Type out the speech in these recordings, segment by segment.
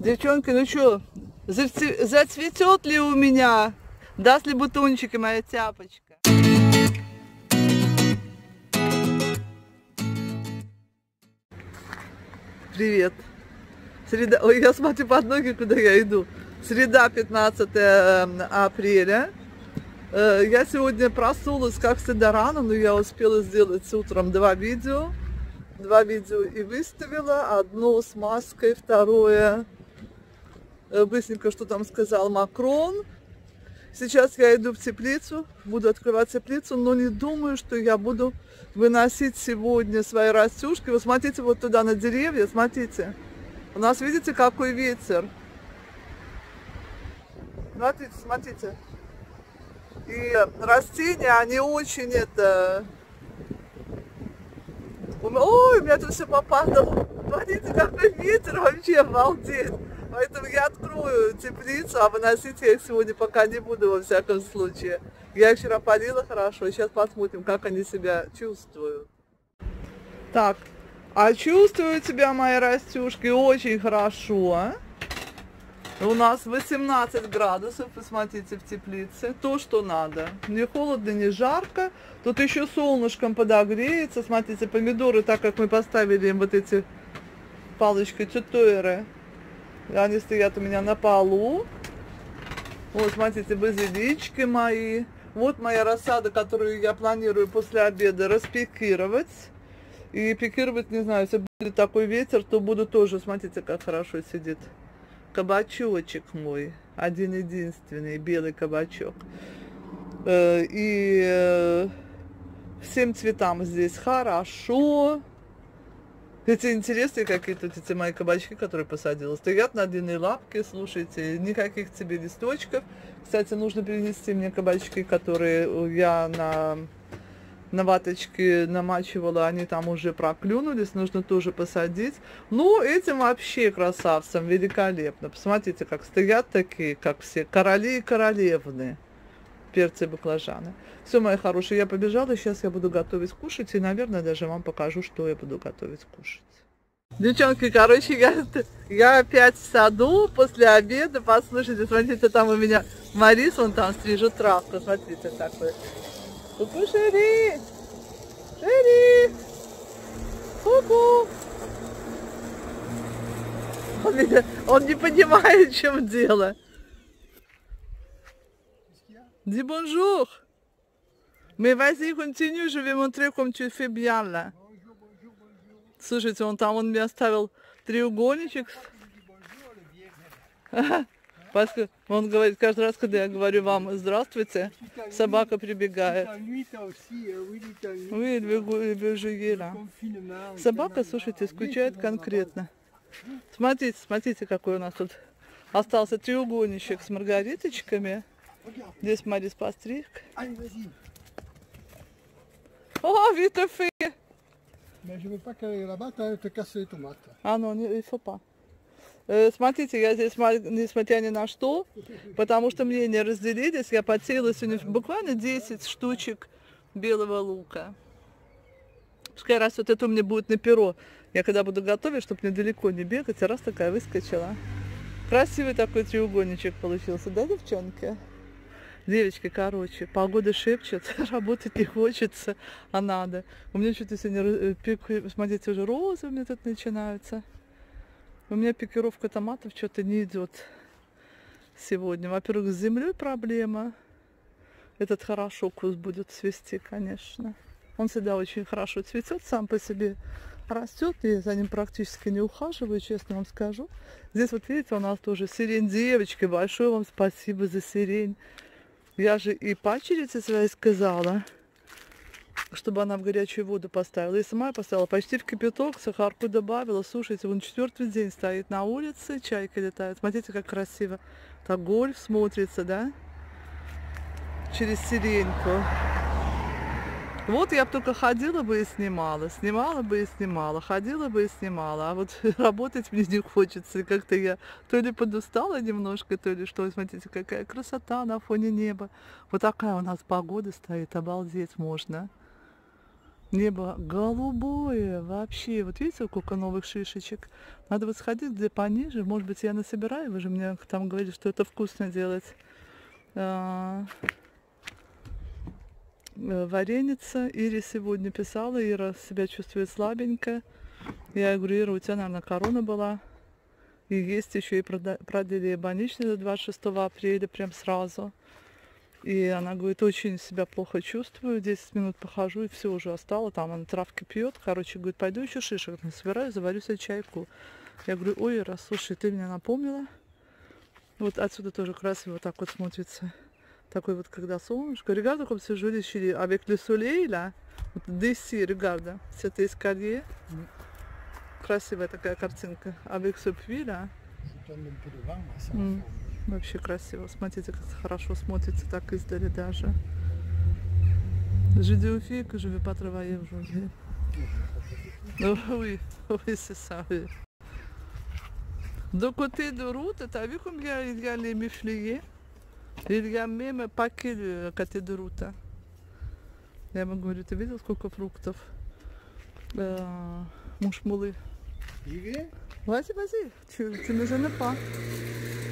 Девчонки, ну что, зацветет ли у меня, даст ли бутончики моя тяпочка? Привет. Среда... Ой, я смотрю под ноги, куда я иду. Среда, 15 эм, апреля. Э, я сегодня проснулась как всегда рано, но я успела сделать утром два видео. Два видео и выставила. Одно с маской, второе быстренько, что там сказал Макрон. Сейчас я иду в теплицу, буду открывать теплицу, но не думаю, что я буду выносить сегодня свои растюшки. Вы смотрите вот туда на деревья, смотрите. У нас, видите, какой ветер. Смотрите, смотрите. И растения, они очень это... Ой, у меня тут все попадало. Смотрите, какой ветер вообще, обалдеть. Поэтому я открою теплицу, а выносить я их сегодня пока не буду, во всяком случае. Я их вчера полила хорошо, сейчас посмотрим, как они себя чувствуют. Так, а чувствую тебя, мои растюшки, очень хорошо. У нас 18 градусов, посмотрите, в теплице. То, что надо. Не холодно, не жарко. Тут еще солнышком подогреется. Смотрите, помидоры, так как мы поставили им вот эти палочкой тютуэры, они стоят у меня на полу. Вот, смотрите, базилички мои. Вот моя рассада, которую я планирую после обеда распекировать. И пикировать, не знаю, если будет такой ветер, то буду тоже, смотрите, как хорошо сидит. Кабачочек мой, один-единственный, белый кабачок. Э, и э, всем цветам здесь хорошо. Эти интересные какие-то эти мои кабачки, которые посадила. Стоят на длинной лапке, слушайте, никаких тебе листочков. Кстати, нужно принести мне кабачки, которые я на, на ваточке намачивала, они там уже проклюнулись, нужно тоже посадить. Ну, этим вообще красавцам великолепно. Посмотрите, как стоят такие, как все, короли и королевны перцы и баклажаны. Все, мои хорошие, я побежала, сейчас я буду готовить кушать, и, наверное, даже вам покажу, что я буду готовить кушать. Девчонки, короче, я, я опять в саду после обеда, послушайте, смотрите, там у меня Марис, он там стрижет травку, смотрите, такой. Ку-ку, Шери! Шери! Ку-ку! Он, он не понимает, в чем дело. Dis bonjour. Mais vas-y, continue, je vais montrer comme tu fais bien là. Слушайте, он там, он мне оставил треугольничек. Он говорит, каждый раз, когда я говорю вам здравствуйте, собака прибегает. Собака, слушайте, скучает конкретно. Смотрите, смотрите, какой у нас тут остался треугольничек с маргариточками. Здесь Марис постриг. О, vite fait Mais je veux pas qu'elle là-bas te casse les tomates. А, ну, не, faut pas. Э, смотрите, я здесь, несмотря ни на что, потому что мнения разделились, я потеяла сегодня буквально 10 штучек белого лука. Пускай раз вот это у меня будет на перо, я когда буду готовить, чтобы недалеко не бегать, раз такая выскочила. Красивый такой треугольничек получился, да, девчонки? Девочки, короче, погода шепчет, работать не хочется, а надо. У меня что-то сегодня, э, пик, смотрите, уже розы у меня тут начинаются. У меня пикировка томатов что-то не идет сегодня. Во-первых, с землей проблема. Этот хорошо куст будет цвести, конечно. Он всегда очень хорошо цветет, сам по себе растет, и за ним практически не ухаживаю, честно вам скажу. Здесь вот видите, у нас тоже сирень, девочки, большое вам спасибо за сирень. Я же и пачерице своей сказала, чтобы она в горячую воду поставила. И сама я поставила почти в кипяток, сахарку добавила. Слушайте, он четвертый день стоит на улице, чайка летает. Смотрите, как красиво. Так гольф смотрится, да? Через сиреньку. Вот я бы только ходила бы и снимала, снимала бы и снимала, ходила бы и снимала. А вот работать мне не хочется. Как-то я то ли подустала немножко, то ли что. Смотрите, какая красота на фоне неба. Вот такая у нас погода стоит, обалдеть можно. Небо голубое вообще. Вот видите, сколько новых шишечек? Надо вот сходить где пониже. Может быть, я насобираю. Вы же мне там говорили, что это вкусно делать. Э, вареница. Ире сегодня писала. Ира себя чувствует слабенько. Я говорю, Ира, у тебя, наверное, корона была. И есть еще и продлили больничный до 26 апреля, прям сразу. И она говорит, очень себя плохо чувствую, 10 минут похожу, и все уже остало. Там она травки пьет. Короче, говорит, пойду еще шишек собираю, заварю себе чайку. Я говорю, ой, раз, слушай, ты меня напомнила. Вот отсюда тоже красиво вот так вот смотрится. Такой вот, когда солнышко. Regarde comme c'est joli chez avec le soleil là. Вот d'ici, regarde. C'est escalier. Красивая такая картинка. Avec ce puits là. Mm. Вообще красиво. Смотрите, как хорошо смотрится так издали даже. Je dis aux filles que je vais pas travailler aujourd'hui. Oui, oui, c'est ça, oui. De côté de route, t'as vu comme il y a, il y a les mufliers Un paquet de côté de route. Я ему говорю, ты видел, сколько фруктов? Э, мушмулы. Vas-y, tu, tu ne gênes pas.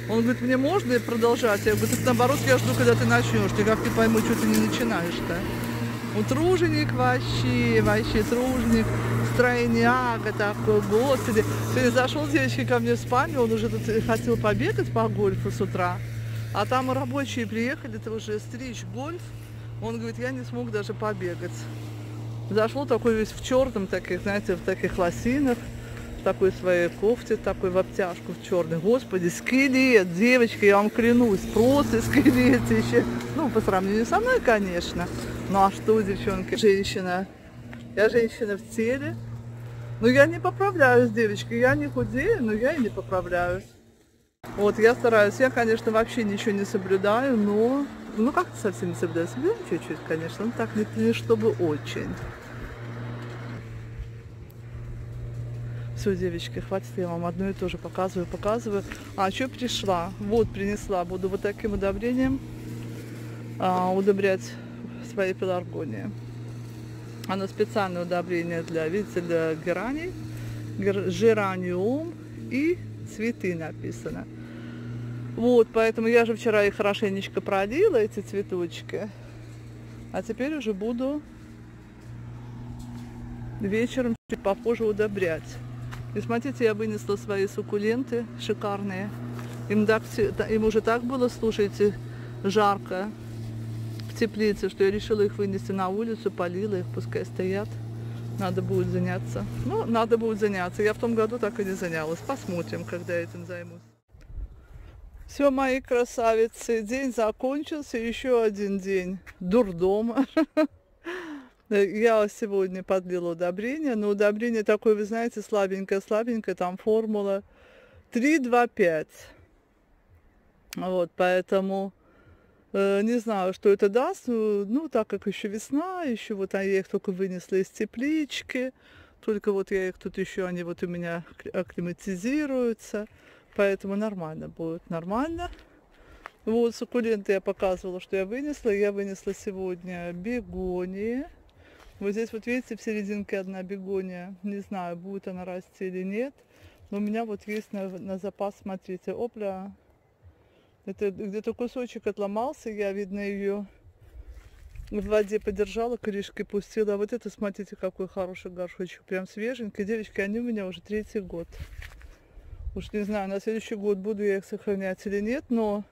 Он говорит, мне можно продолжать? Я говорю, так наоборот, я жду, когда ты начнешь. Никак не пойму, что ты не начинаешь-то. Он труженик вообще, вообще труженик, стройняга такой, господи. Ты зашел девочки ко мне в спальню, он уже тут хотел побегать по гольфу с утра. А там рабочие приехали, ты уже стричь гольф. Он говорит, я не смог даже побегать. Зашел такой весь в черном, таких, знаете, в таких лосинах такой своей кофте, такой в обтяжку в черный. Господи, скелет, девочка, я вам клянусь, просто скелетище. Ну, по сравнению со мной, конечно. Ну а что, девчонки, женщина? Я женщина в теле. Но я не поправляюсь, девочки. Я не худею, но я и не поправляюсь. Вот, я стараюсь. Я, конечно, вообще ничего не соблюдаю, но... Ну, как-то совсем не соблюдаю. Соблюдаю чуть-чуть, конечно, но так не, не чтобы очень. Все, девочки, хватит, я вам одно и то же показываю, показываю. А, что пришла? Вот, принесла. Буду вот таким удобрением а, удобрять свои пеларгонии. Оно специальное удобрение для, видите, для гераний, гераниум и цветы написано. Вот, поэтому я же вчера их хорошенечко пролила, эти цветочки. А теперь уже буду вечером чуть попозже удобрять. И смотрите, я вынесла свои суккуленты шикарные. Им, так, им уже так было, слушайте, жарко в теплице, что я решила их вынести на улицу, полила их, пускай стоят. Надо будет заняться. Ну, надо будет заняться. Я в том году так и не занялась. Посмотрим, когда я этим займусь. Все, мои красавицы, день закончился, еще один день дурдома. Я сегодня подлила удобрение, но удобрение такое, вы знаете, слабенькое-слабенькое, там формула 3-2-5. Вот, поэтому э, не знаю, что это даст, ну, ну, так как еще весна, еще вот а я их только вынесла из теплички, только вот я их тут еще, они вот у меня акклиматизируются, поэтому нормально будет, нормально. Вот суккуленты я показывала, что я вынесла. Я вынесла сегодня бегонии. Вот здесь вот видите в серединке одна бегония. Не знаю, будет она расти или нет. Но у меня вот есть на, на запас, смотрите, опля. Это где-то кусочек отломался, я, видно, ее в воде подержала, крышкой пустила. А вот это, смотрите, какой хороший горшочек. Прям свеженький. Девочки, они у меня уже третий год. Уж не знаю, на следующий год буду я их сохранять или нет, но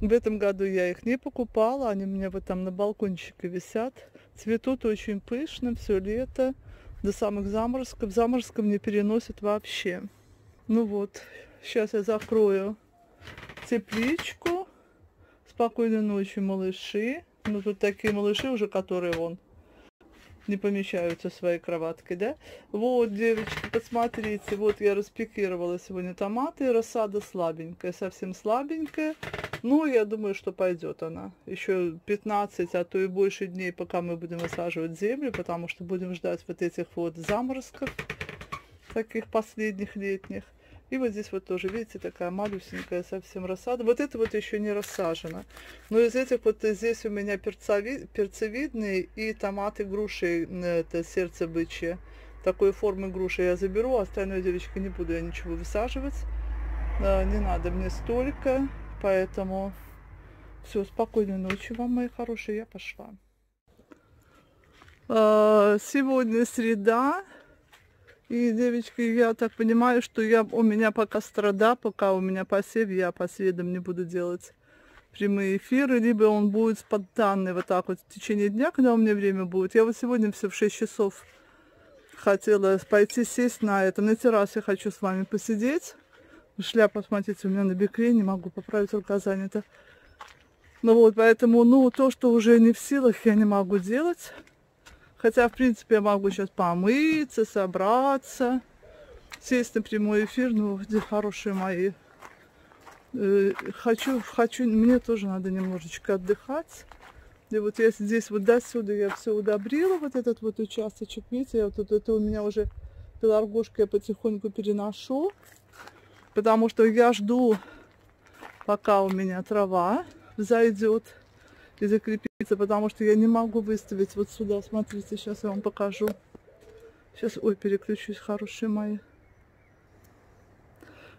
в этом году я их не покупала. Они у меня вот там на балкончике висят. Цветут очень пышно все лето, до самых заморозков. Заморозков не переносят вообще. Ну вот, сейчас я закрою тепличку. Спокойной ночи, малыши. Ну тут такие малыши уже, которые вон не помещаются своей кроватке, да? Вот, девочки, посмотрите, вот я распекировала сегодня томаты, рассада слабенькая, совсем слабенькая. Ну, я думаю, что пойдет она. Еще 15, а то и больше дней, пока мы будем высаживать землю, потому что будем ждать вот этих вот заморозков, таких последних летних. И вот здесь вот тоже, видите, такая малюсенькая совсем рассада. Вот это вот еще не рассажено. Но из этих вот здесь у меня перцови, перцевидные и томаты груши, это сердце бычье. Такой формы груши я заберу, а остальное, девочки, не буду я ничего высаживать. Не надо мне столько, поэтому все, спокойной ночи вам, мои хорошие, я пошла. А, сегодня среда, и, девочки, я так понимаю, что я, у меня пока страда, пока у меня посев, я по не буду делать прямые эфиры, либо он будет спонтанный вот так вот в течение дня, когда у меня время будет. Я вот сегодня все в 6 часов хотела пойти сесть на это, на террасе хочу с вами посидеть. Шляпа, смотрите, у меня на бекре, не могу поправить, рука занята. Ну вот, поэтому, ну, то, что уже не в силах, я не могу делать. Хотя, в принципе, я могу сейчас помыться, собраться, сесть на прямой эфир. Ну, где хорошие мои. Э, хочу, хочу, мне тоже надо немножечко отдыхать. И вот я здесь вот до сюда я все удобрила, вот этот вот участочек, видите, вот это, это у меня уже пеларгошка я потихоньку переношу, потому что я жду, пока у меня трава зайдет и закрепиться, потому что я не могу выставить вот сюда. Смотрите, сейчас я вам покажу. Сейчас, ой, переключусь, хорошие мои.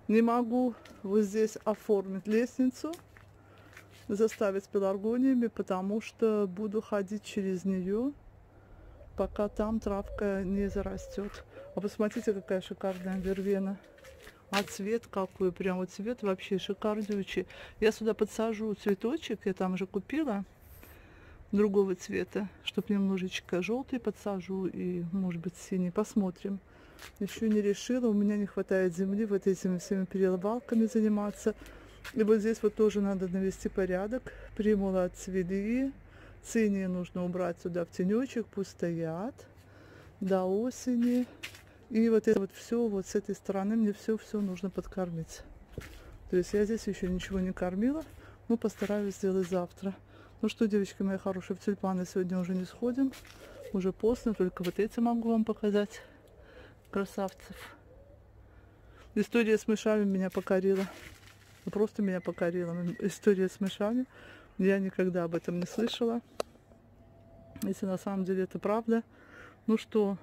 Не могу вот здесь оформить лестницу, заставить пеларгониями, потому что буду ходить через нее, пока там травка не зарастет. А посмотрите, какая шикарная вервена. А цвет какой, прям вот цвет вообще шикарнючий. Я сюда подсажу цветочек, я там уже купила другого цвета, чтобы немножечко желтый подсажу и, может быть, синий. Посмотрим. Еще не решила, у меня не хватает земли вот этими всеми переловалками заниматься. И вот здесь вот тоже надо навести порядок. Примула отцвели. Цинии нужно убрать сюда в тенечек, пусть стоят до осени. И вот это вот все, вот с этой стороны мне все-все нужно подкормить. То есть я здесь еще ничего не кормила, но постараюсь сделать завтра. Ну что, девочки мои хорошие, в тюльпаны сегодня уже не сходим. Уже поздно, только вот эти могу вам показать. Красавцев. История с мышами меня покорила. Ну, просто меня покорила. История с мышами. Я никогда об этом не слышала. Если на самом деле это правда. Ну что,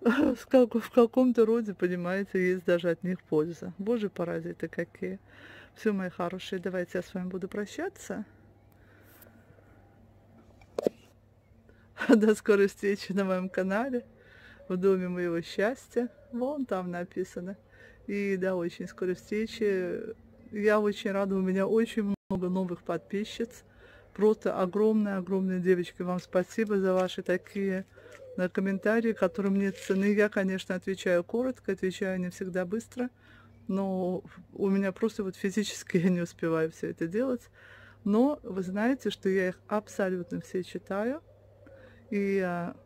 в каком-то роде, понимаете, есть даже от них польза. Боже, паразиты какие. Все, мои хорошие, давайте я с вами буду прощаться. До скорой встречи на моем канале, в доме моего счастья. Вон там написано. И до очень скорой встречи. Я очень рада, у меня очень много новых подписчиц. Просто огромное-огромное, девочки, вам спасибо за ваши такие на комментарии, которым нет цены. Я, конечно, отвечаю коротко, отвечаю не всегда быстро, но у меня просто вот физически я не успеваю все это делать. Но вы знаете, что я их абсолютно все читаю, и а,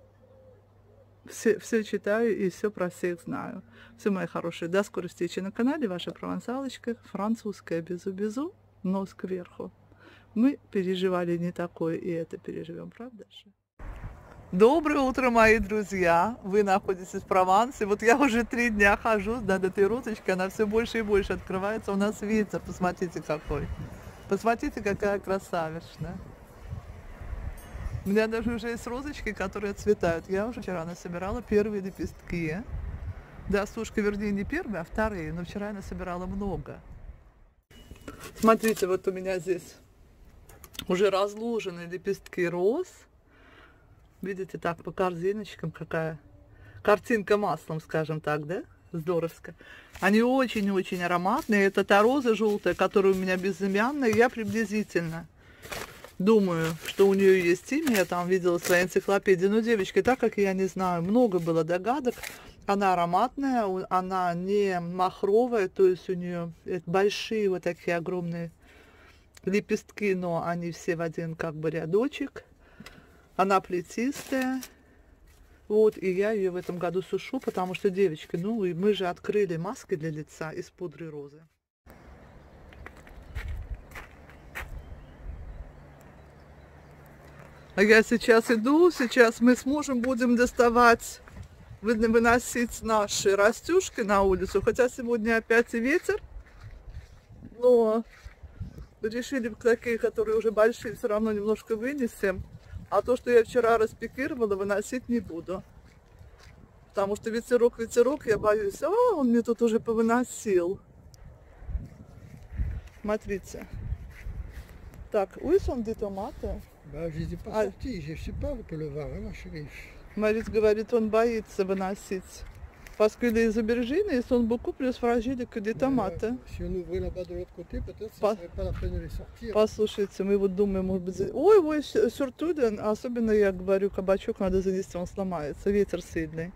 все, все читаю и все про всех знаю. Все, мои хорошие, до скорой встречи на канале. Ваша провансалочка, французская безу-безу, нос кверху. Мы переживали не такое, и это переживем, правда же? Доброе утро, мои друзья! Вы находитесь в Провансе. Вот я уже три дня хожу над этой руточкой, она все больше и больше открывается. У нас ветер, посмотрите какой. Посмотрите, какая красавичная. У меня даже уже есть розочки, которые отцветают. Я уже вчера насобирала первые лепестки. Да, сушка, вернее, не первые, а вторые. Но вчера я насобирала много. Смотрите, вот у меня здесь уже разложены лепестки роз. Видите, так по корзиночкам какая картинка маслом, скажем так, да? Здоровско. Они очень-очень ароматные. Это та роза желтая, которая у меня безымянная. Я приблизительно думаю, что у нее есть имя. Я там видела в своей энциклопедии. Но, девочки, так как я не знаю, много было догадок. Она ароматная, она не махровая, то есть у нее большие вот такие огромные лепестки, но они все в один как бы рядочек. Она плетистая. Вот, и я ее в этом году сушу, потому что, девочки, ну, и мы же открыли маски для лица из пудры розы. А я сейчас иду, сейчас мы с мужем будем доставать вы- выносить наши растюшки на улицу. Хотя сегодня опять и ветер. Но решили такие, которые уже большие, все равно немножко вынесем. А то, что я вчера распекировала, выносить не буду. Потому что ветерок, ветерок, я боюсь, а он мне тут уже повыносил. Смотрите. Так, où sont des tomates? Bah, je les ai pas Ah. sortis, je sais pas que le vin, hein, ma chérie. Марис говорит, он боится выносить. Parce que les aubergines, ils sont beaucoup plus fragiles que des tomates. euh, si on ouvrait là-bas de l'autre côté, peut-être Pas- serait pas la peine de les sortir. Послушайте, мы вот думаем, может быть, за- ой, ой, сюртуден, особенно я говорю, кабачок надо занести, он сломается, ветер сильный.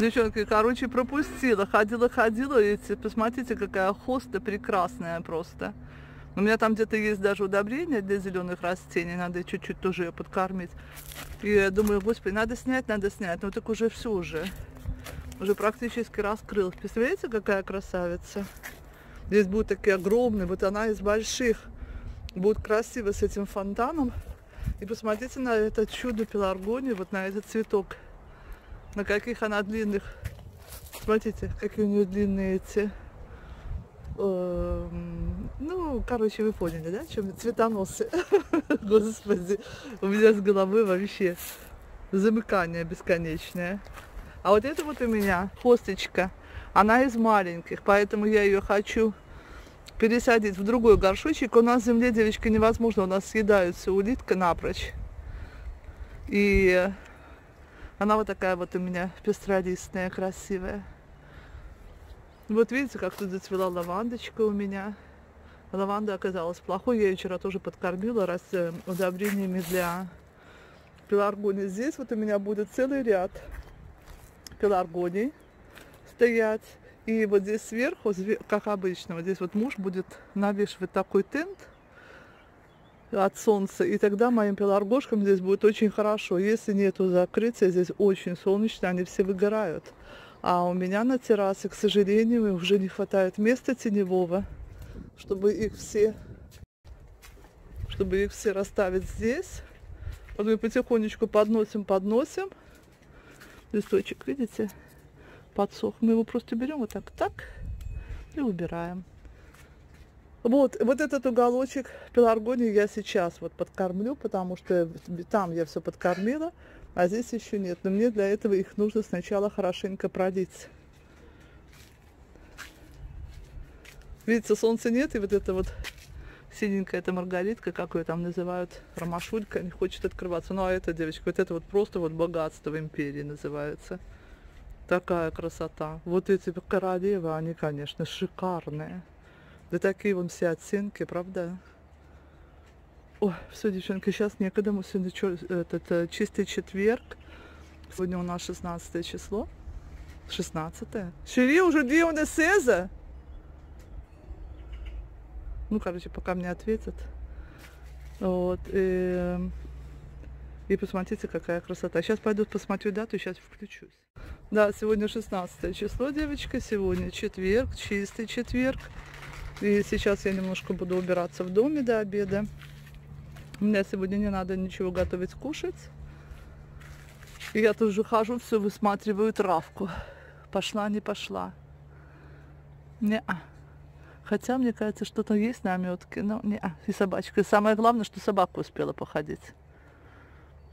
Девчонки, короче, пропустила, ходила, ходила, и те- посмотрите, какая хоста прекрасная просто. У меня там где-то есть даже удобрение для зеленых растений, надо чуть-чуть тоже ее подкормить. И я думаю, господи, надо снять, надо снять, ну так уже все уже. Уже практически раскрылась. Представляете, какая красавица? Здесь будут такие огромные, вот она из больших. Будет красиво с этим фонтаном. И посмотрите на это чудо пеларгонии, вот на этот цветок. На каких она длинных. Смотрите, какие у нее длинные эти. Эм, Ну, короче, вы поняли, да, чем цветоносы. Господи, у меня с головы вообще замыкание бесконечное. А вот это вот у меня хосточка, она из маленьких, поэтому я ее хочу пересадить в другой горшочек. У нас в земле, девочка, невозможно, у нас съедаются улитка напрочь. И она вот такая вот у меня пестролистная, красивая. Вот видите, как тут зацвела лавандочка у меня. Лаванда оказалась плохой, я ее вчера тоже подкормила раз э, удобрениями для пеларгонии. Здесь вот у меня будет целый ряд пеларгоний стоять. И вот здесь сверху, как обычно, вот здесь вот муж будет навешивать такой тент от солнца, и тогда моим пеларгошкам здесь будет очень хорошо. Если нету закрытия, здесь очень солнечно, они все выгорают. А у меня на террасе, к сожалению, уже не хватает места теневого, чтобы их все, чтобы их все расставить здесь. Вот мы потихонечку подносим, подносим. Листочек, видите? подсох. Мы его просто берем вот так, так и убираем. Вот, вот этот уголочек пеларгонии я сейчас вот подкормлю, потому что там я все подкормила, а здесь еще нет. Но мне для этого их нужно сначала хорошенько пролить. Видите, солнца нет, и вот это вот синенькая эта маргаритка, как ее там называют, ромашулька, не хочет открываться. Ну а эта девочка, вот это вот просто вот богатство империи называется. Такая красота. Вот эти королевы, они, конечно, шикарные. Да такие вон все оттенки, правда? Ой, все, девчонки, сейчас некогда. Мы сегодня чё- этот, э, чистый четверг. Сегодня у нас 16 число. 16 Шири, уже две у нас сеза. Ну, короче, пока мне ответят. Вот. И, и посмотрите, какая красота. Сейчас пойду посмотрю дату, сейчас включусь. Да, сегодня 16 число, девочка. Сегодня четверг, чистый четверг. И сейчас я немножко буду убираться в доме до обеда. Меня сегодня не надо ничего готовить кушать. И я тоже хожу, все высматриваю травку. Пошла, не пошла. не -а. Хотя, мне кажется, что-то есть наметки, но не -а. И собачка. И самое главное, что собака успела походить.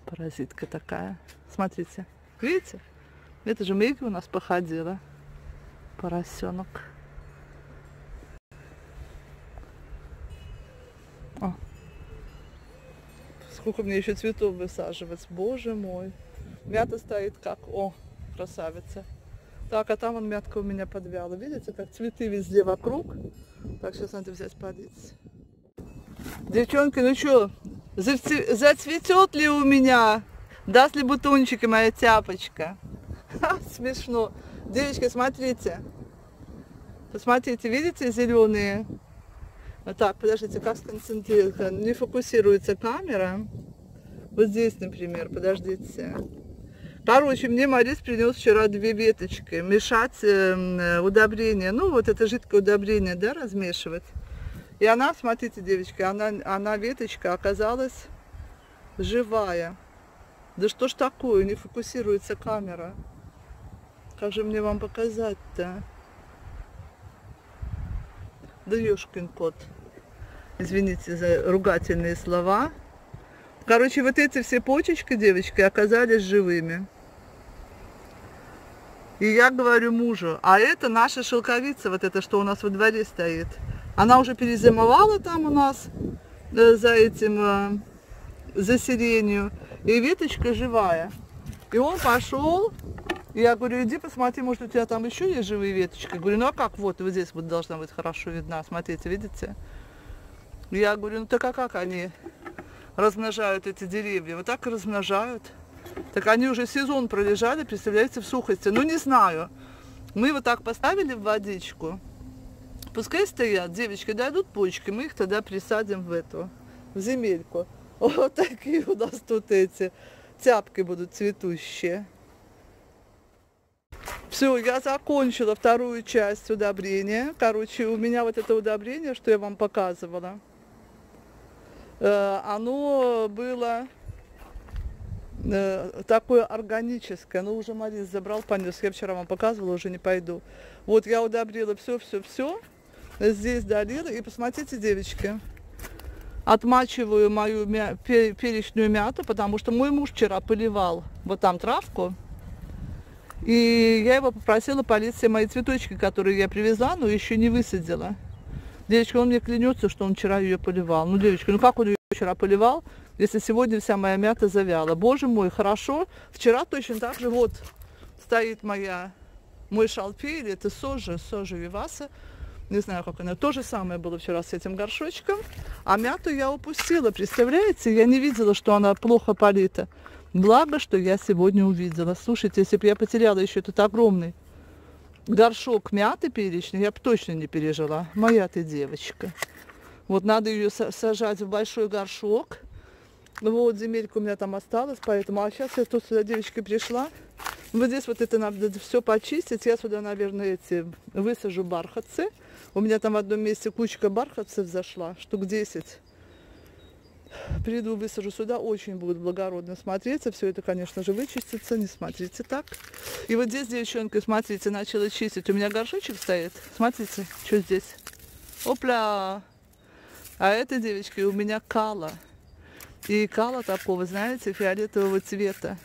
Паразитка такая. Смотрите. Видите? Это же Мэгги у нас походила. Поросенок. Сколько мне еще цветов высаживать. Боже мой. Мята стоит как. О, красавица. Так, а там вон мятка у меня подвяла. Видите, как цветы везде вокруг. Так, сейчас надо взять полить. Девчонки, ну что, зацветет ли у меня? Даст ли бутончики моя тяпочка? Ха, смешно. Девочки, смотрите. Посмотрите, видите зеленые? Вот так, подождите, как сконцентрироваться? Не фокусируется камера. Вот здесь, например, подождите. Короче, мне Марис принес вчера две веточки. Мешать э, удобрение. Ну, вот это жидкое удобрение, да, размешивать. И она, смотрите, девочки, она, она веточка оказалась живая. Да что ж такое, не фокусируется камера. Как же мне вам показать-то? Да ёшкин кот. Извините за ругательные слова. Короче, вот эти все почечки, девочки, оказались живыми. И я говорю мужу, а это наша шелковица, вот это, что у нас во дворе стоит. Она уже перезимовала там у нас э, за этим, э, за сиренью. И веточка живая. И он пошел, и я говорю, иди посмотри, может у тебя там еще есть живые веточки. Говорю, ну а как, вот, вот здесь вот должна быть хорошо видна, смотрите, видите? Я говорю, ну так а как они размножают эти деревья? Вот так и размножают. Так они уже сезон пролежали, представляете, в сухости. Ну не знаю. Мы вот так поставили в водичку. Пускай стоят, девочки дойдут почки, мы их тогда присадим в эту, в земельку. Вот такие у нас тут эти тяпки будут цветущие. Все, я закончила вторую часть удобрения. Короче, у меня вот это удобрение, что я вам показывала, оно было э, такое органическое. Ну, уже Марис забрал, понес. Я вчера вам показывала, уже не пойду. Вот я удобрила все, все, все. Здесь долила. И посмотрите, девочки, отмачиваю мою мя перечную мяту, потому что мой муж вчера поливал вот там травку. И я его попросила полить все мои цветочки, которые я привезла, но еще не высадила. Девочка, он мне клянется, что он вчера ее поливал. Ну, девочка, ну как он ее вчера поливал, если сегодня вся моя мята завяла? Боже мой, хорошо. Вчера точно так же вот стоит моя, мой шалфей, или это сожа, сожа виваса. Не знаю, как она. То же самое было вчера с этим горшочком. А мяту я упустила, представляете? Я не видела, что она плохо полита. Благо, что я сегодня увидела. Слушайте, если бы я потеряла еще этот огромный горшок мяты перечной, я бы точно не пережила. Моя ты девочка. Вот надо ее сажать в большой горшок. Вот, земелька у меня там осталась, поэтому... А сейчас я тут сюда, девочка, пришла. Вот здесь вот это надо все почистить. Я сюда, наверное, эти высажу бархатцы. У меня там в одном месте кучка бархатцев зашла, штук 10 приду, высажу сюда, очень будет благородно смотреться. Все это, конечно же, вычистится, не смотрите так. И вот здесь девчонка, смотрите, начала чистить. У меня горшочек стоит. Смотрите, что здесь. Опля! А это, девочки, у меня кала. И кала такого, знаете, фиолетового цвета.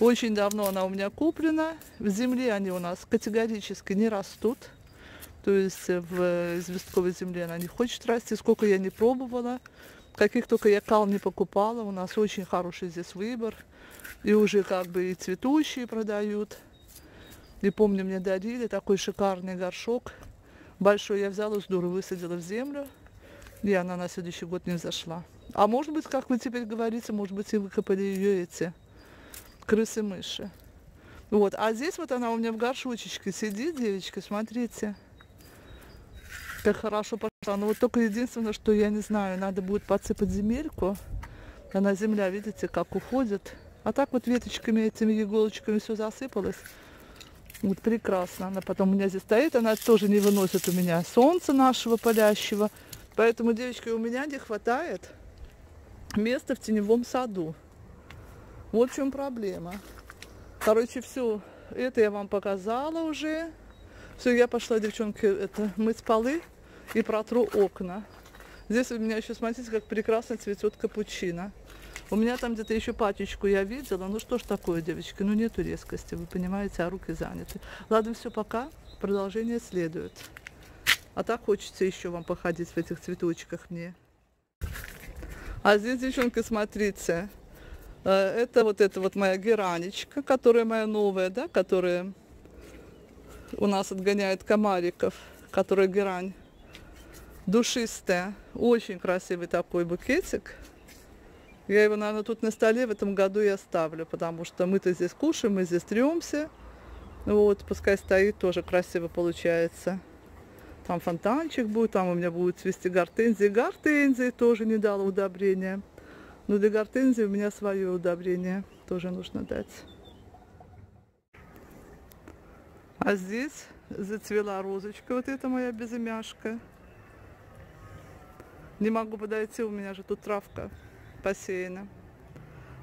Очень давно она у меня куплена. В земле они у нас категорически не растут. То есть в известковой земле она не хочет расти. Сколько я не пробовала. Каких только я кал не покупала, у нас очень хороший здесь выбор. И уже как бы и цветущие продают. И помню, мне дарили такой шикарный горшок. Большой я взяла, здорово высадила в землю. И она на следующий год не взошла. А может быть, как вы теперь говорите, может быть, и выкопали ее эти крысы-мыши. Вот, а здесь вот она у меня в горшочечке сидит, девочка, смотрите. Как хорошо пошла. Но вот только единственное, что я не знаю, надо будет подсыпать земельку. Она земля, видите, как уходит. А так вот веточками, этими иголочками все засыпалось. Вот прекрасно. Она потом у меня здесь стоит, она тоже не выносит у меня солнца нашего палящего. Поэтому, девочки, у меня не хватает места в теневом саду. Вот в чем проблема. Короче, все это я вам показала уже. Все, я пошла, девчонки, это мыть полы и протру окна. Здесь у меня еще, смотрите, как прекрасно цветет капучино. У меня там где-то еще пачечку я видела. Ну что ж такое, девочки, ну нету резкости, вы понимаете, а руки заняты. Ладно, все, пока. Продолжение следует. А так хочется еще вам походить в этих цветочках мне. А здесь, девчонки, смотрите. Э, это вот эта вот моя геранечка, которая моя новая, да, которая у нас отгоняет комариков, которая герань душистая. Очень красивый такой букетик. Я его, наверное, тут на столе в этом году и оставлю, потому что мы-то здесь кушаем, мы здесь тремся. Вот, пускай стоит, тоже красиво получается. Там фонтанчик будет, там у меня будут цвести гортензии. Гортензии тоже не дала удобрения. Но для гортензии у меня свое удобрение тоже нужно дать. А здесь зацвела розочка, вот эта моя безымяшка. Не могу подойти, у меня же тут травка посеяна.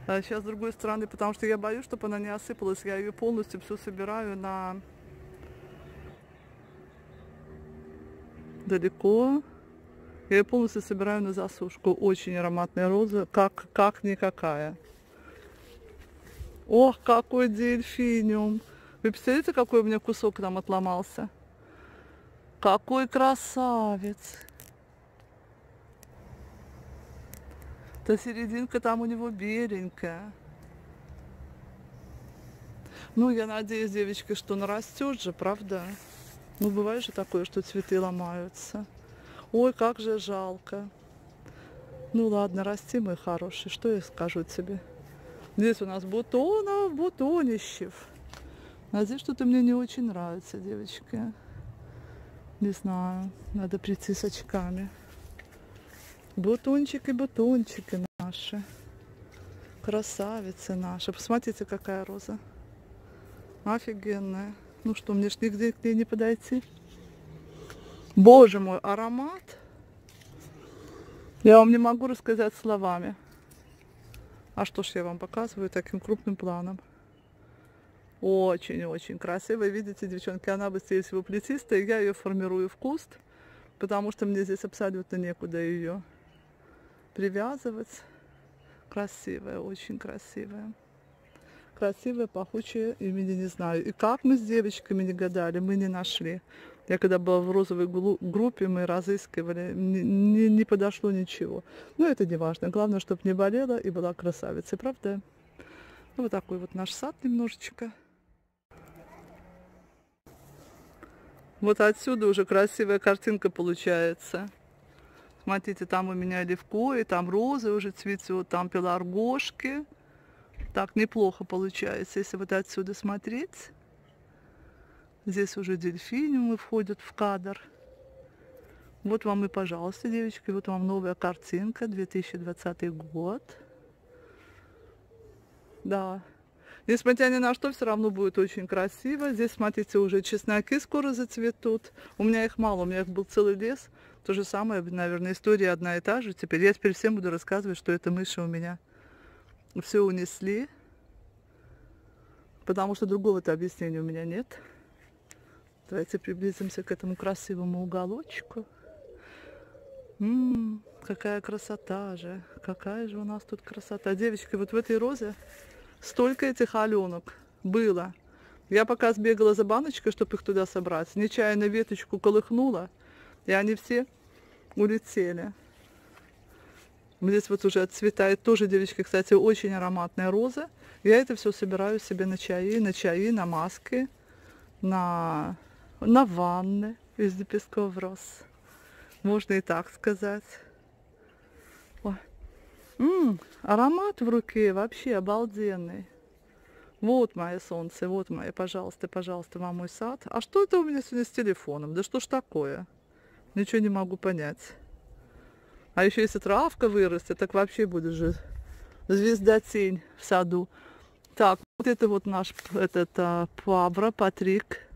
А сейчас с другой стороны, потому что я боюсь, чтобы она не осыпалась. Я ее полностью все собираю на далеко. Я ее полностью собираю на засушку. Очень ароматная роза, как, как никакая. Ох, какой дельфиниум! Вы представляете, какой у меня кусок там отломался? Какой красавец! Да серединка там у него беленькая. Ну, я надеюсь, девочки, что нарастет же, правда? Ну, бывает же такое, что цветы ломаются. Ой, как же жалко. Ну ладно, расти, мой хороший, что я скажу тебе? Здесь у нас бутонов, бутонищев. Здесь что-то мне не очень нравится, девочки. Не знаю, надо прийти с очками. Бутончики, бутончики наши. Красавицы наши. Посмотрите, какая роза. Офигенная. Ну что, мне ж нигде к ней не подойти. Боже мой, аромат. Я вам не могу рассказать словами. А что ж я вам показываю таким крупным планом. Очень-очень красиво. Видите, девчонки, она быстрее всего плетистая. Я ее формирую в куст, потому что мне здесь абсолютно некуда ее привязывать. Красивая, очень красивая. Красивая, пахучая, имени не знаю. И как мы с девочками не гадали, мы не нашли. Я когда была в розовой группе, мы разыскивали, не, не, подошло ничего. Но это не важно. Главное, чтобы не болела и была красавицей, правда? Вот такой вот наш сад немножечко. Вот отсюда уже красивая картинка получается. Смотрите, там у меня левко, и там розы уже цветет, там пеларгошки. Так неплохо получается, если вот отсюда смотреть. Здесь уже дельфиниумы входят в кадр. Вот вам и, пожалуйста, девочки, вот вам новая картинка, 2020 год. Да, Несмотря ни на что, все равно будет очень красиво. Здесь, смотрите, уже чесноки скоро зацветут. У меня их мало, у меня их был целый лес. То же самое, наверное, история одна и та же. Теперь я теперь всем буду рассказывать, что это мыши у меня все унесли. Потому что другого-то объяснения у меня нет. Давайте приблизимся к этому красивому уголочку. М-м, какая красота же. Какая же у нас тут красота. Девочки, вот в этой розе столько этих аленок было. Я пока сбегала за баночкой, чтобы их туда собрать. Нечаянно веточку колыхнула, и они все улетели. Здесь вот уже отцветает тоже, девочки, кстати, очень ароматная роза. Я это все собираю себе на чаи, на чаи, на маски, на, на ванны из лепестков роз. Можно и так сказать. Ой. М-м, аромат в руке вообще обалденный. Вот мое солнце, вот мое, пожалуйста, пожалуйста, вам мой сад. А что это у меня сегодня с телефоном? Да что ж такое? Ничего не могу понять. А еще если травка вырастет, так вообще будет же звезда тень в саду. Так, вот это вот наш этот а, павра, Патрик.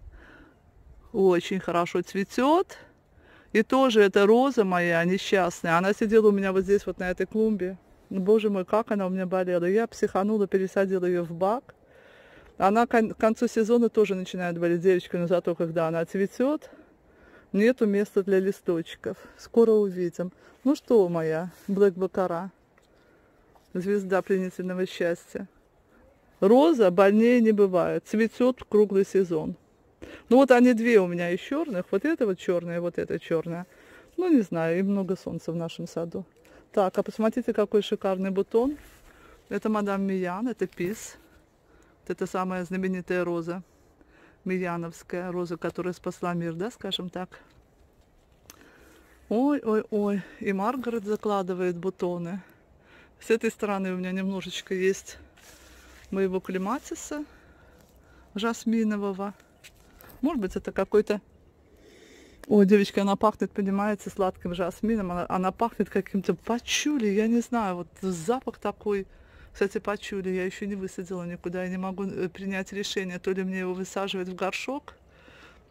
Очень хорошо цветет. И тоже эта роза моя несчастная, она сидела у меня вот здесь вот на этой клумбе. Боже мой, как она у меня болела. Я психанула, пересадила ее в бак. Она к концу сезона тоже начинает болеть девочка, но зато когда она цветет, Нету места для листочков. Скоро увидим. Ну что, моя Блэк Бакара, звезда пленительного счастья. Роза больнее не бывает. Цветет круглый сезон. Ну вот они две у меня из черных. Вот это вот черная, вот это черная. Ну не знаю, и много солнца в нашем саду. Так, а посмотрите, какой шикарный бутон. Это мадам Миян, это пис. Вот это самая знаменитая роза. Мияновская роза, которая спасла мир, да, скажем так. Ой-ой-ой, и Маргарет закладывает бутоны. С этой стороны у меня немножечко есть моего клематиса жасминового. Может быть, это какой-то... Ой, девочка, она пахнет, понимаете, сладким жасмином. Она, она пахнет каким-то пачули, я не знаю, вот запах такой кстати, пачули я еще не высадила никуда. Я не могу э, принять решение, то ли мне его высаживать в горшок,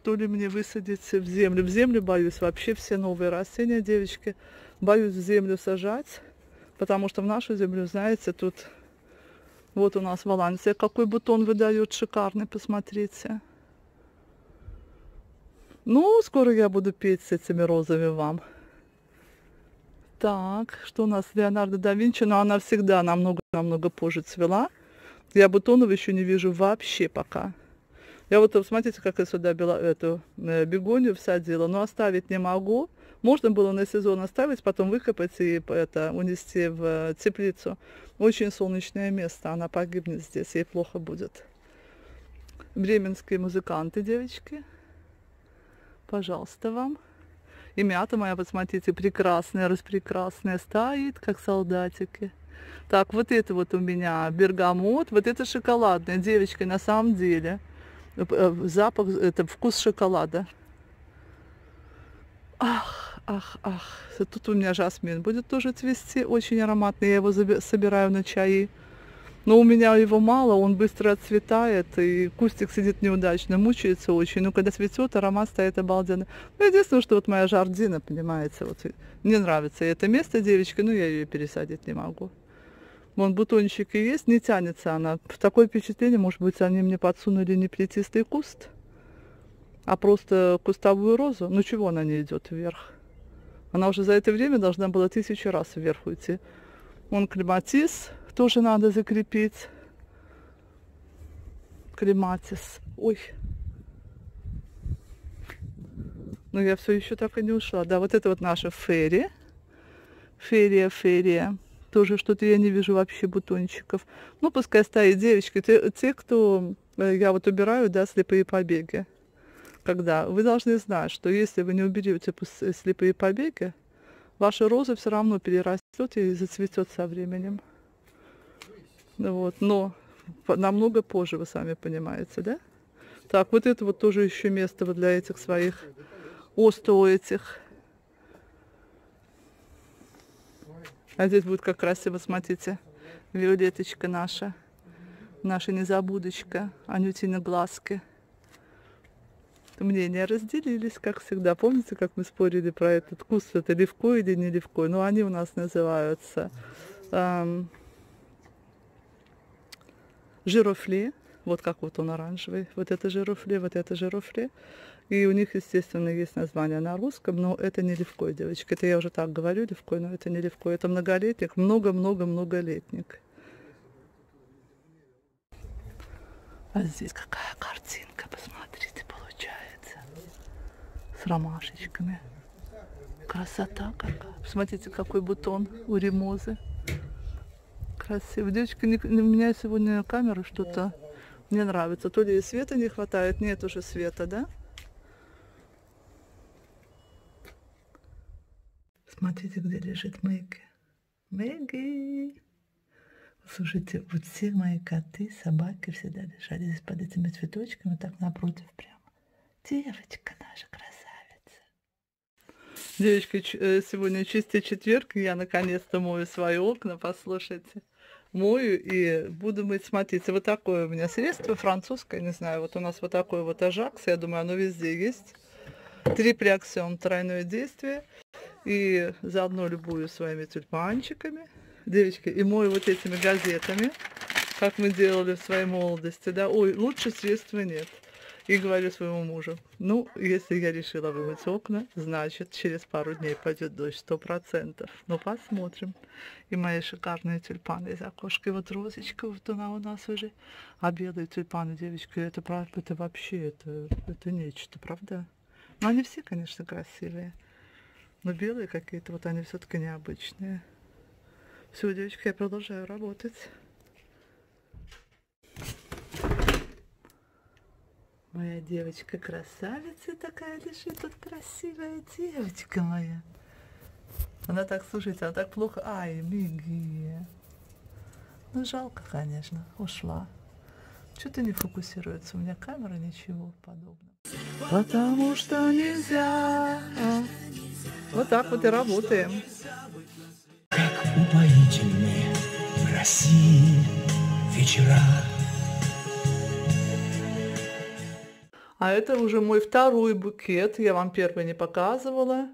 то ли мне высадить в землю. В землю боюсь вообще все новые растения, девочки. Боюсь в землю сажать, потому что в нашу землю, знаете, тут Вот у нас Валансия, какой бутон выдает шикарный, посмотрите. Ну, скоро я буду петь с этими розами вам. Так, что у нас Леонардо да Винчи, но она всегда намного-намного позже цвела. Я бутонов еще не вижу вообще пока. Я вот, смотрите, как я сюда бела, эту э, бегонию всадила, но оставить не могу. Можно было на сезон оставить, потом выкопать и это, унести в теплицу. Очень солнечное место, она погибнет здесь, ей плохо будет. Бременские музыканты, девочки. Пожалуйста, вам. И мята моя, посмотрите, прекрасная, распрекрасная, стоит, как солдатики. Так, вот это вот у меня бергамот, вот это шоколадная, девочка, на самом деле – Э, запах, это вкус шоколада. Ах, ах, ах. Тут у меня жасмин будет тоже цвести, очень ароматный. Я его собираю на чаи. Но у меня его мало, он быстро отцветает, и кустик сидит неудачно, мучается очень. Но когда цветет, аромат стоит обалденно. Ну, единственное, что вот моя жардина, понимаете, вот мне нравится это место девочки, но я ее пересадить не могу. Вон бутончики есть, не тянется она. Такое впечатление, может быть, они мне подсунули не плетистый куст, а просто кустовую розу. Ну чего она не идет вверх? Она уже за это время должна была тысячу раз вверх уйти. Вон клематис тоже надо закрепить. Клематис. Ой. Но я все еще так и не ушла. Да, вот это вот наша ферри. Ферия, ферия тоже что-то я не вижу вообще бутончиков. Ну, пускай стоит девочки, те, те кто, э, я вот убираю, да, слепые побеги. Когда вы должны знать, что если вы не уберете слепые побеги, ваша роза все равно перерастет и зацветет со временем. Вот, но намного позже, вы сами понимаете, да? Так, вот это вот тоже еще место вот для этих своих осто этих А здесь будет как красиво, смотрите, виолеточка наша, наша незабудочка, Анютина глазки. Мнения разделились, как всегда. Помните, как мы спорили про этот вкус, это левко или не левко? Ну, они у нас называются эм, жирофли, вот как вот он оранжевый, вот это жирофли, вот это жирофли. И у них, естественно, есть название на русском, но это не левкой, девочки. Это я уже так говорю, левкой, но это не левкой. Это многолетник, много-много-многолетник. А здесь какая картинка, посмотрите, получается. С ромашечками. Красота какая. Посмотрите, какой бутон у ремозы. Красиво. Девочки, не, у меня сегодня камера что-то не нравится. То ли света не хватает, нет уже света, да? Смотрите, где лежит Мэгги. Мэгги! Слушайте, вот все мои коты, собаки всегда лежали здесь под этими цветочками, так напротив прямо. Девочка наша красавица. Девочка, э, сегодня чистый четверг, я наконец-то мою свои окна, послушайте. Мою и буду мыть, смотрите, вот такое у меня средство французское, не знаю, вот у нас вот такой вот ажакс, я думаю, оно везде есть. Триплексион, тройное действие. И заодно любую своими тюльпанчиками, девочки, и мою вот этими газетами, как мы делали в своей молодости, да, ой, лучше средства нет. И говорю своему мужу, ну, если я решила вымыть окна, значит, через пару дней пойдет дождь, сто процентов. Ну, посмотрим. И мои шикарные тюльпаны из окошка. И вот розочка, вот она у нас уже. А белые тюльпаны, девочки, это правда, это вообще, это, это нечто, правда? Но они все, конечно, красивые. Но белые какие-то, вот они все-таки необычные. Все, девочки, я продолжаю работать. Моя девочка красавица такая лежит, вот красивая девочка моя. Она так, слушайте, она так плохо... Ай, Миги. Ну, жалко, конечно, ушла. Что-то не фокусируется. У меня камера, ничего подобного. Потому что нельзя. Вот так вот и работаем. Как упоительны в России вечера. А это уже мой второй букет. Я вам первый не показывала.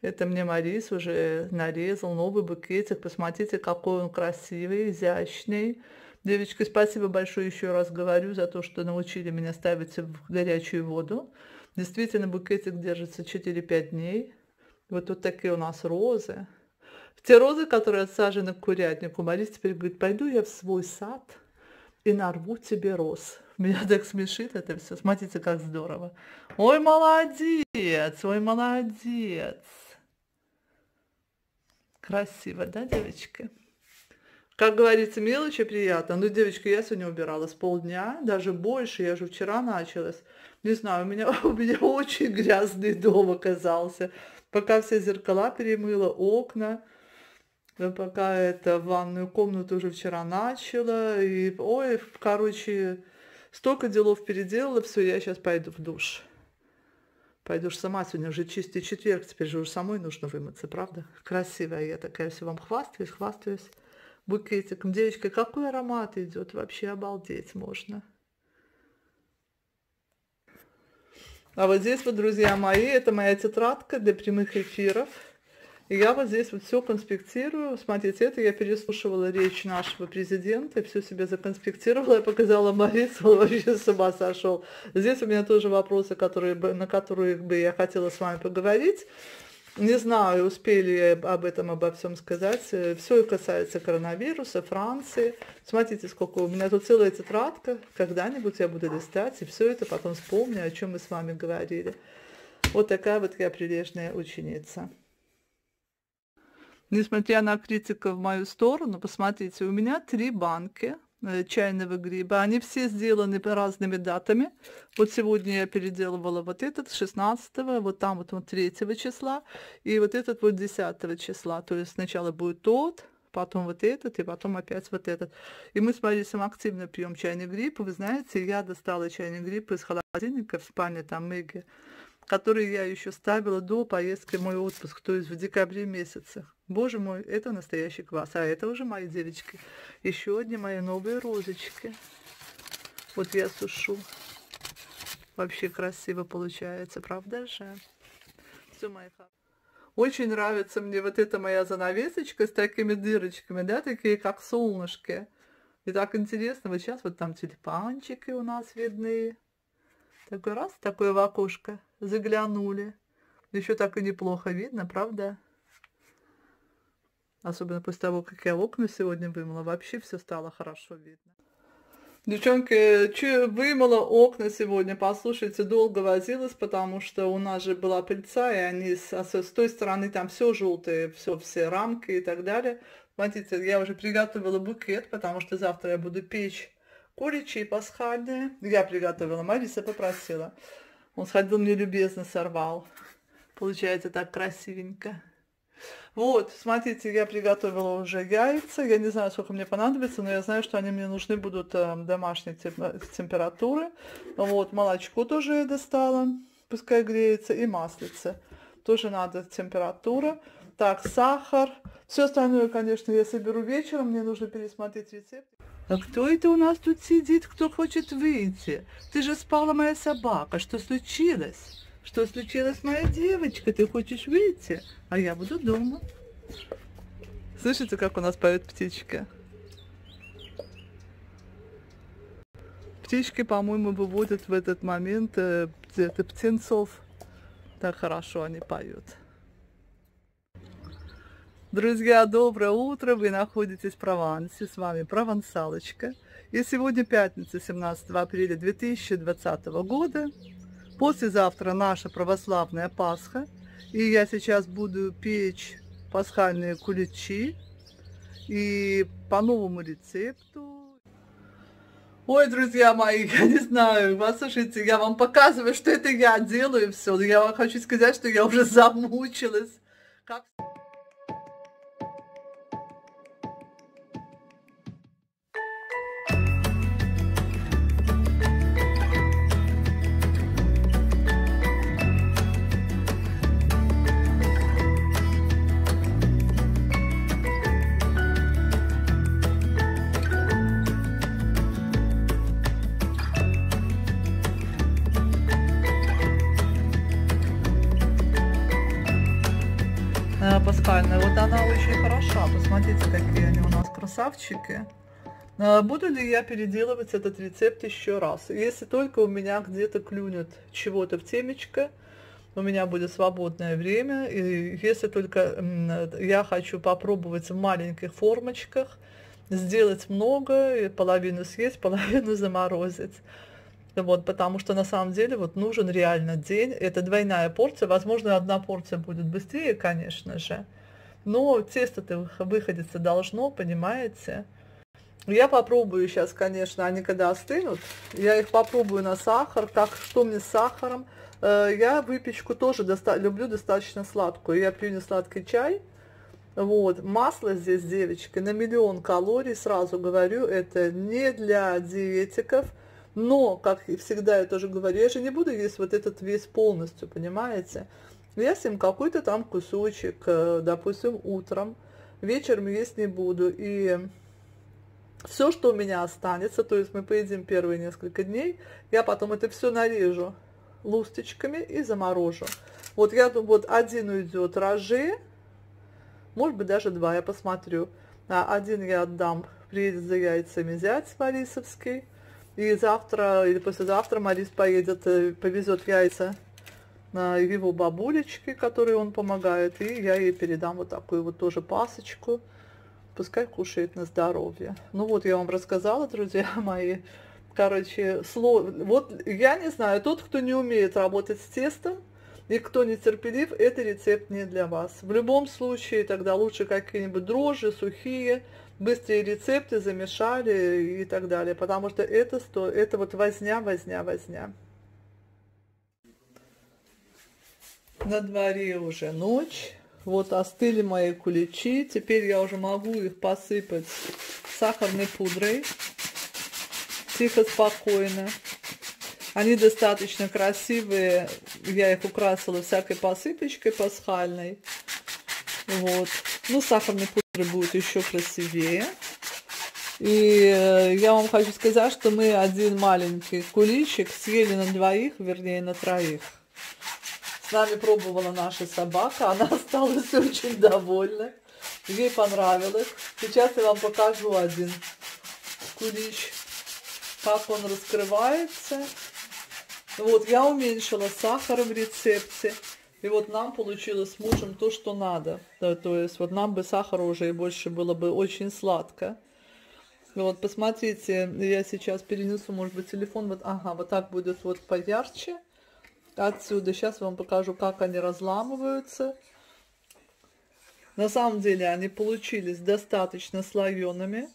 Это мне Марис уже нарезал новый букетик. Посмотрите, какой он красивый, изящный. Девочки, спасибо большое еще раз говорю за то, что научили меня ставить в горячую воду. Действительно, букетик держится 4-5 дней. Вот тут такие у нас розы. Те розы, которые отсажены к курятнику, Марис теперь говорит, пойду я в свой сад и нарву тебе роз. Меня так смешит это все. Смотрите, как здорово. Ой, молодец, ой, молодец. Красиво, да, девочки? Как говорится, мелочи приятно. Ну, девочка, я сегодня убирала с полдня, даже больше. Я же вчера началась. Не знаю, у меня, у меня очень грязный дом оказался. Пока все зеркала перемыла, окна, пока это ванную комнату уже вчера начала. И, ой, короче, столько делов переделала, все, я сейчас пойду в душ. Пойду ж сама, сегодня уже чистый четверг, теперь же уже самой нужно вымыться, правда? Красивая я такая, все вам хвастаюсь, хвастаюсь букетиком. Девочка, какой аромат идет, вообще обалдеть можно. А вот здесь вот, друзья мои, это моя тетрадка для прямых эфиров. И я вот здесь вот все конспектирую. Смотрите, это я переслушивала речь нашего президента, все себе законспектировала, я показала Марису, вообще с ума сошел. Здесь у меня тоже вопросы, которые, на которые бы я хотела с вами поговорить. Не знаю, успели об этом, обо всем сказать. Все касается коронавируса, Франции. Смотрите, сколько у меня тут целая тетрадка. Когда-нибудь я буду листать, и все это потом вспомню, о чем мы с вами говорили. Вот такая вот я прилежная ученица. Несмотря на критику в мою сторону, посмотрите, у меня три банки Э, чайного гриба. Они все сделаны по разными датами. Вот сегодня я переделывала вот этот 16 вот там вот, вот 3 числа, и вот этот вот 10 числа. То есть сначала будет тот, потом вот этот, и потом опять вот этот. И мы с Марисом активно пьем чайный гриб. Вы знаете, я достала чайный гриб из холодильника в спальне там Мэгги который я еще ставила до поездки в мой отпуск, то есть в декабре месяце. Боже мой, это настоящий квас. А это уже мои девочки. Еще одни мои новые розочки. Вот я сушу. Вообще красиво получается, правда же? Все, мои Очень нравится мне вот эта моя занавесочка с такими дырочками, да, такие как солнышки. И так интересно, вот сейчас вот там тюльпанчики у нас видны. Такой раз, такое в окошко заглянули. Еще так и неплохо видно, правда? Особенно после того, как я окна сегодня вымыла, вообще все стало хорошо видно. Девчонки, че вымыла окна сегодня, послушайте, долго возилась, потому что у нас же была пыльца, и они с, с той стороны там все желтые, все, все рамки и так далее. Смотрите, я уже приготовила букет, потому что завтра я буду печь куричи пасхальные. Я приготовила, Мариса попросила. Он сходил, мне любезно сорвал. Получается так красивенько. Вот, смотрите, я приготовила уже яйца. Я не знаю, сколько мне понадобится, но я знаю, что они мне нужны будут э, домашней температуры. Вот, молочко тоже я достала, пускай греется, и маслице. Тоже надо температура. Так, сахар. Все остальное, конечно, я соберу вечером. Мне нужно пересмотреть рецепт. А кто это у нас тут сидит, кто хочет выйти? Ты же спала, моя собака. Что случилось? Что случилось, моя девочка? Ты хочешь выйти? А я буду дома. Слышите, как у нас поет птичка? Птички, по-моему, выводят в этот момент э, птенцов. Так хорошо они поют. Друзья, доброе утро! Вы находитесь в Провансе, с вами Провансалочка. И сегодня пятница, 17 апреля 2020 года. Послезавтра наша православная Пасха. И я сейчас буду печь пасхальные куличи. И по новому рецепту. Ой, друзья мои, я не знаю, послушайте, я вам показываю, что это я делаю все. Я вам хочу сказать, что я уже замучилась. Как... пасхальная. Вот она очень хороша. Посмотрите, какие они у нас красавчики. А Буду ли я переделывать этот рецепт еще раз? Если только у меня где-то клюнет чего-то в темечко, у меня будет свободное время, и если только я хочу попробовать в маленьких формочках, сделать много, половину съесть, половину заморозить. Вот, потому что на самом деле вот нужен реально день. Это двойная порция. Возможно, одна порция будет быстрее, конечно же. Но тесто-то выходиться должно, понимаете? Я попробую сейчас, конечно, они когда остынут, я их попробую на сахар. Так, что мне с сахаром? Э, я выпечку тоже доста люблю достаточно сладкую. Я пью не сладкий чай. Вот, масло здесь, девочки, на миллион калорий, сразу говорю, это не для диетиков, но, как и всегда я тоже говорю, я же не буду есть вот этот весь полностью, понимаете? Я съем какой-то там кусочек, э, допустим, утром, вечером есть не буду, и все, что у меня останется, то есть мы поедим первые несколько дней, я потом это все нарежу лусточками и заморожу. Вот я думаю, вот один уйдет рожи, может быть даже два, я посмотрю. А один я отдам, приедет за яйцами зять Марисовский, и завтра или послезавтра Марис поедет, э, повезет яйца на его бабулечке, которой он помогает, и я ей передам вот такую вот тоже пасочку пускай кушает на здоровье. Ну вот я вам рассказала, друзья мои. Короче, слово, вот я не знаю, тот, кто не умеет работать с тестом, и кто не терпелив, это рецепт не для вас. В любом случае, тогда лучше какие-нибудь дрожжи, сухие, быстрые рецепты замешали и так далее. Потому что это, сто, это вот возня, возня, возня. На дворе уже ночь. Вот остыли мои куличи. Теперь я уже могу их посыпать сахарной пудрой. Тихо, спокойно. Они достаточно красивые. Я их украсила всякой посыпочкой пасхальной. Вот. Ну, сахарной пудрой будет еще красивее. И э, я вам хочу сказать, что мы один маленький куличик съели на двоих, вернее, на троих. С нами пробовала наша собака, она осталась очень довольна. Ей понравилось. Сейчас я вам покажу один кулич, как он раскрывается. Вот, я уменьшила сахар в рецепте. И вот нам получилось с мужем то, что надо. Да, то есть вот нам бы сахара уже и больше было бы очень сладко. Вот, посмотрите, я сейчас перенесу, может быть, телефон. Вот, ага, вот так будет вот поярче отсюда. Сейчас вам покажу, как они разламываются. На самом деле они получились достаточно слоеными.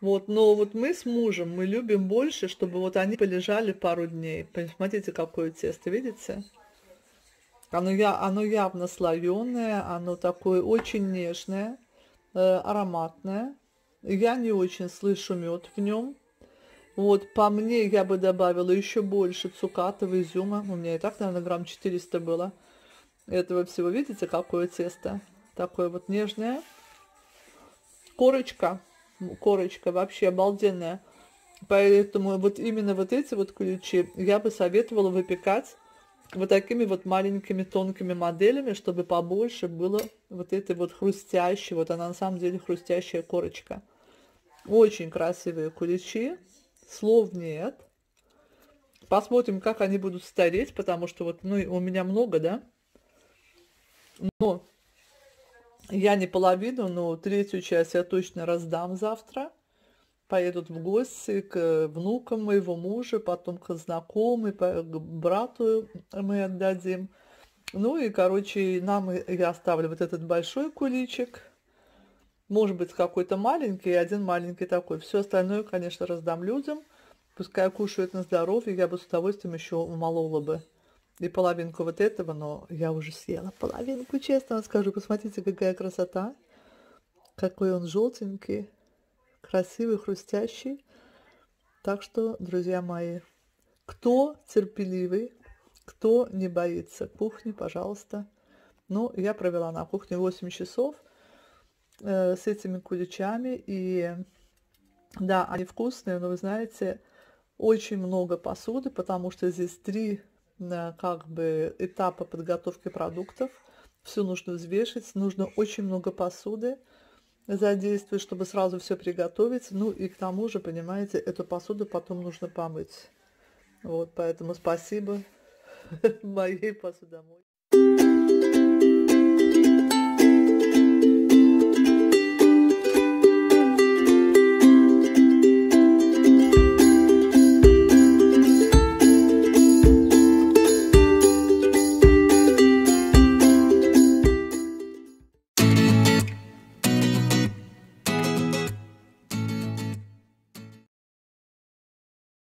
Вот, но вот мы с мужем, мы любим больше, чтобы вот они полежали пару дней. Посмотрите, какое тесто, видите? Оно, я, оно явно слоеное, оно такое очень нежное, э, ароматное. Я не очень слышу мед в нем. Вот, по мне я бы добавила еще больше цукатов, изюма. У меня и так, наверное, грамм 400 было. Этого всего, видите, какое тесто? Такое вот нежное. Корочка, корочка вообще обалденная. Поэтому вот именно вот эти вот ключи я бы советовала выпекать вот такими вот маленькими тонкими моделями, чтобы побольше было вот этой вот хрустящей, вот она на самом деле хрустящая корочка. Очень красивые куличи слов нет. Посмотрим, как они будут стареть, потому что вот ну, у меня много, да. Но я не половину, но третью часть я точно раздам завтра. Поедут в гости к внукам моего мужа, потом к знакомым, к брату мы отдадим. Ну и, короче, нам я оставлю вот этот большой куличик. Может быть, какой-то маленький, один маленький такой. Все остальное, конечно, раздам людям. Пускай кушают на здоровье, я бы с удовольствием еще умолола бы. И половинку вот этого, но я уже съела половинку, честно скажу. Посмотрите, какая красота. Какой он желтенький, красивый, хрустящий. Так что, друзья мои, кто терпеливый, кто не боится кухни, пожалуйста. Ну, я провела на кухне 8 часов – э, с этими куличами. И да, они вкусные, но вы знаете, очень много посуды, потому что здесь три э, как бы этапа подготовки продуктов. Все нужно взвешивать, нужно очень много посуды. Задействую, чтобы сразу все приготовить. Ну и к тому же, понимаете, эту посуду потом нужно помыть. Вот, поэтому спасибо моей посудомойке.